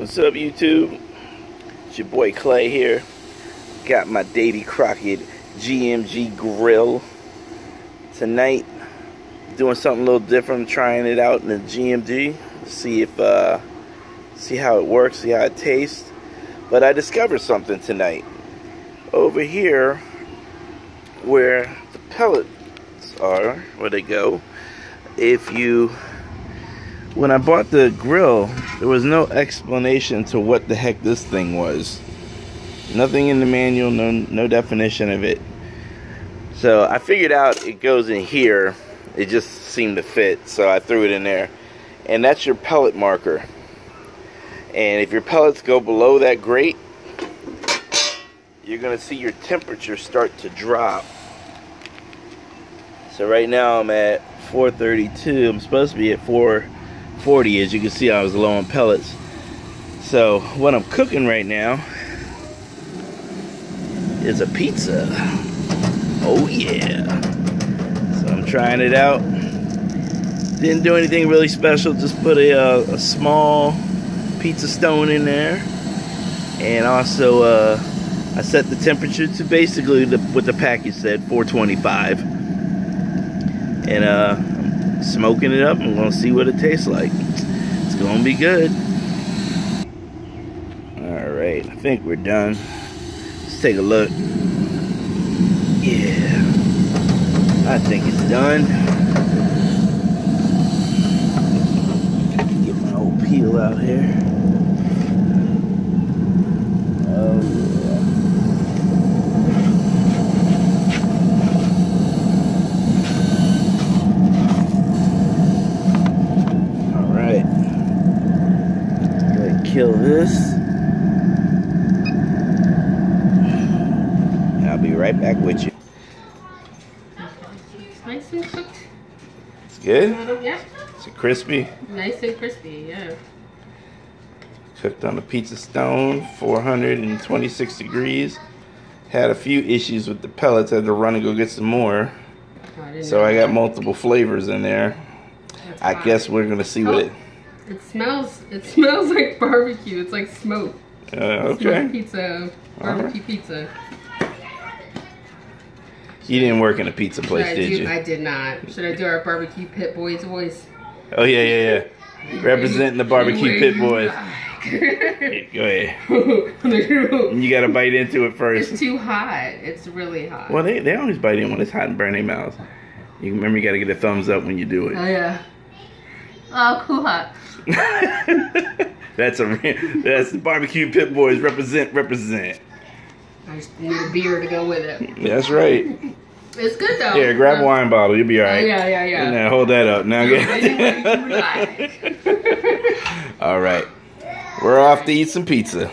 What's up, YouTube? It's your boy Clay here. Got my Davy Crockett GMG grill. Tonight, doing something a little different. trying it out in the GMG. See if, uh, see how it works, see how it tastes. But I discovered something tonight. Over here, where the pellets are, where they go, if you when I bought the grill, there was no explanation to what the heck this thing was. Nothing in the manual, no no definition of it. So I figured out it goes in here. It just seemed to fit, so I threw it in there. And that's your pellet marker. And if your pellets go below that grate, you're gonna see your temperature start to drop. So right now I'm at 432. I'm supposed to be at 4 40 as you can see I was low on pellets. So what I'm cooking right now is a pizza. Oh yeah. So I'm trying it out. Didn't do anything really special just put a, uh, a small pizza stone in there. And also uh, I set the temperature to basically the, what the package said 425 and uh, smoking it up. I'm gonna see what it tastes like. It's gonna be good. All right, I think we're done. Let's take a look. Yeah, I think it's done. Get my old peel out here. Oh. Kill this. I'll be right back with you. It's nice and cooked. It's good? Yeah. It's crispy? Nice and crispy, yeah. Cooked on a pizza stone, 426 degrees. Had a few issues with the pellets. had to run and go get some more. Oh, so I got that. multiple flavors in there. That's I hot. guess we're going to see oh. what it... It smells. It smells like barbecue. It's like smoke. Uh, okay. pizza, barbecue right. pizza. You didn't work in a pizza place, did do, you? I did not. Should I do our barbecue pit boys voice? Oh yeah, yeah, yeah. Representing the barbecue pit boys. Go ahead. you gotta bite into it first. It's too hot. It's really hot. Well, they, they always bite in when it's hot and burn their mouths. You remember you gotta get a thumbs up when you do it. Oh yeah. Oh, cool hot. that's a that's the barbecue pit boys represent represent. I just need a beer to go with it. That's right. It's good though. Yeah, grab a wine bottle. You'll be all right. Yeah, yeah, yeah. Now hold that up. Now get. all right. We're off to eat some pizza.